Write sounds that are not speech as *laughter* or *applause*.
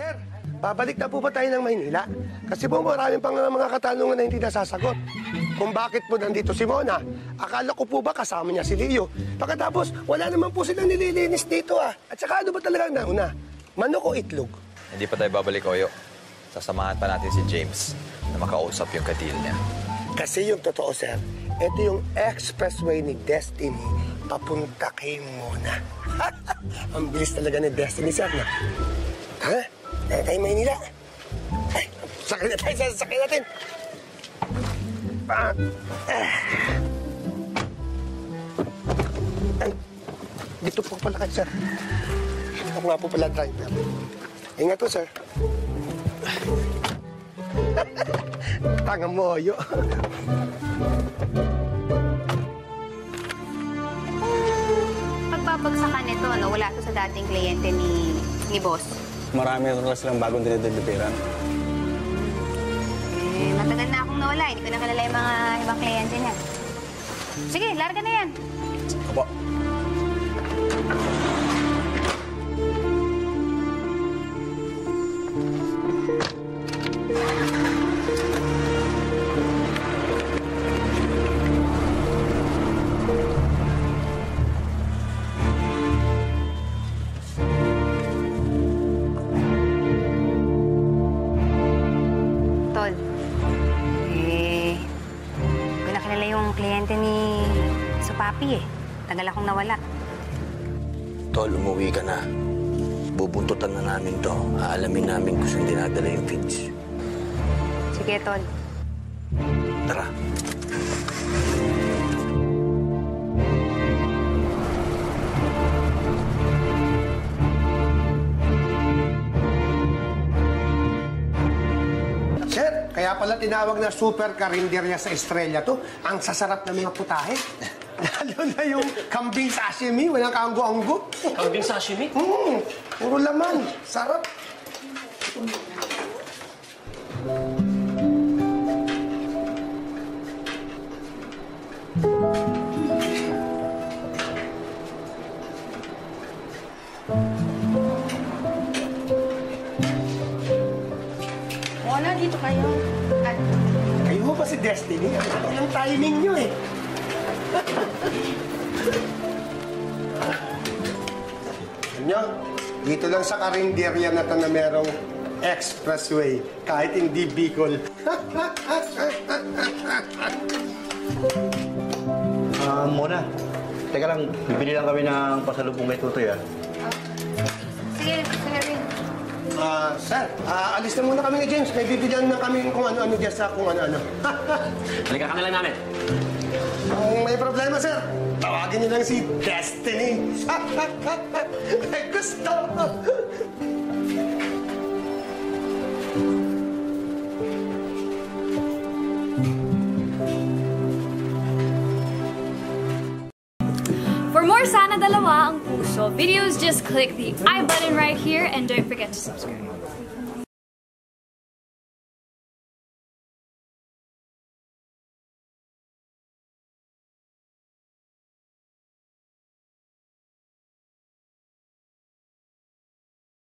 Sir, babalik na po ba tayo ng Maynila? Kasi po marami pang mga, katanungan na hindi nasasagot. Kung bakit po nandito si Mona, akala ko po ba kasama niya si Leo? Pagkatapos, wala naman po silang nililinis dito ah. At saka ano ba talaga ang nauna? Manok o itlog? Hindi pa tayo babalik, Oyo. Sasamahan pa natin si James na makausap yung kadil niya. Kasi yung totoo, sir, ito yung expressway ni Destiny papunta kay Mona. *laughs* ang bilis talaga ni Destiny, sir, na. Ha? Tayo tayo Maynila. Ay, sakay na tayo, sir. Sakay natin. Ah. Ah. Dito po pala kayo, sir. Ako nga po pala driver. Ingat po, sir. *laughs* Tanga mo, yo. Pagbabagsakan nito, ano, wala to sa dating kliyente ni, ni boss. Marami na silang bagong dinideliveran. Eh, matagal na akong nawala. Hindi ko na kilala yung mga ibang kliyente niya. Sige, larga na yan. Opo. Supapi eh. Tagal akong nawala. Tol, umuwi ka na. Bubuntutan na namin to. Aalamin namin kung saan dinadala yung feeds. Sige, Tol. Tara. Sir, kaya pala tinawag na super karinderya sa Estrella to. Ang sasarap ng mga putahe. Lalo na yung kambing sashimi, walang kaanggo-anggo. Kambing sashimi? Mm, puro laman. Sarap. Mona, dito kayo. At, Kayo ho ba si Destiny? Ang ang timing nyo eh. Nyo, dito lang sa karinderya na to na merong expressway, kahit hindi Bicol. *laughs* Ah, Mona. Teka lang, bibili lang kami ng pasalubong kay Tutoy, ah. sige, sige rin. Ah, sir, ah, alis na muna kami ni James. May bibilihan na kami kung ano-ano dyan sa kung ano-ano. *laughs* Halika ka na lang namin. May problema, sir, tawagin niyo lang si Destiny. *laughs* Gusto. For more Sana Dalawa ang Puso videos, just click the I button right here and don't forget to subscribe.